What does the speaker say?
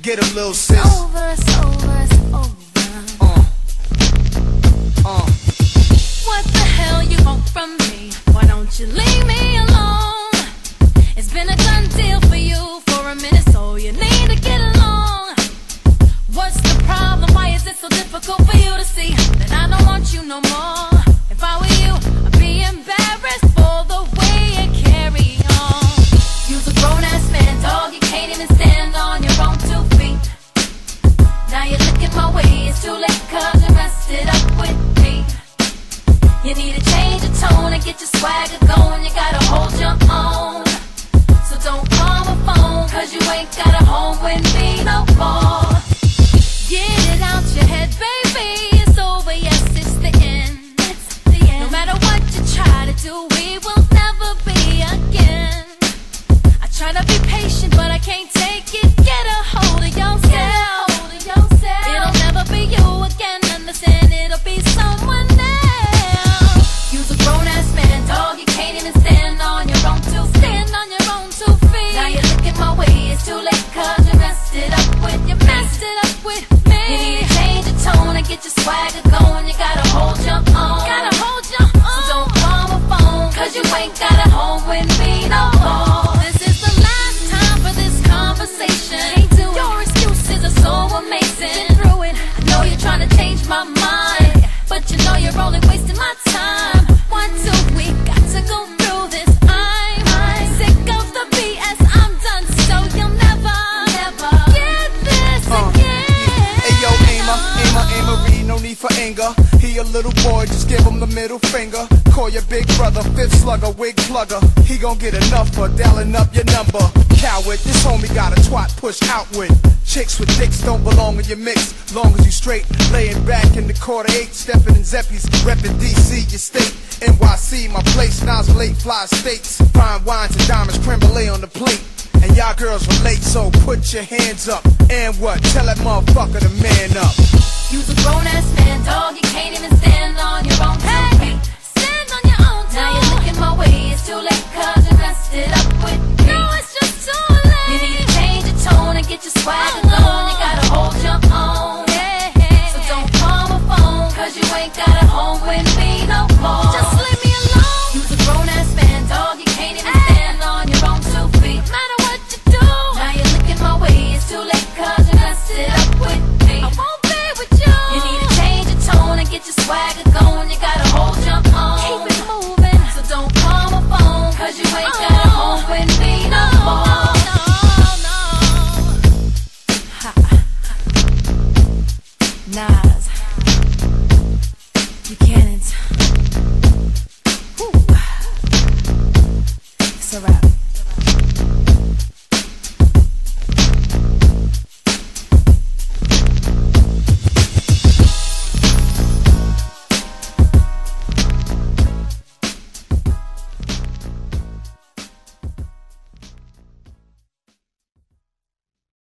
Get a little sis. Over, ain't got a home with me no more. Get it out your head, baby. Messed it up with me. You need to change your tone and get your swagger going. You gotta hold your own. Gotta hold your own. So don't call my phone, cause you ain't got a home with me no more. This is the last time for this conversation. Your excuses are so amazing. Been through it. I know you're trying to change my mind, but you know you're only wasting my time. For anger. He a little boy, just give him the middle finger. Call your big brother, fifth slugger, wig plugger. He gon' get enough for dialing up your number. Coward, this homie got a twat push outward. Chicks with dicks don't belong in your mix. Long as you straight, laying back in the quarter eight, stepping in Zeppies, reppin' DC, your state. NYC, my place, Nas late fly states. Fine wines and diamonds, creme brulee on the plate. And y'all girls relate, so put your hands up. And what? Tell that motherfucker to man up. You's a grown dog. You can't even stand on your own two feet. Stand on your own Now you're looking my way. It's too late, cause you messed it up with me. No, it's just too late. You need to change your tone and get your swagger uh-huh. going. You gotta hold your own. So don't call my phone, cause you ain't got a home with me no more. Nas, Buchanan's. woo, It's a wrap.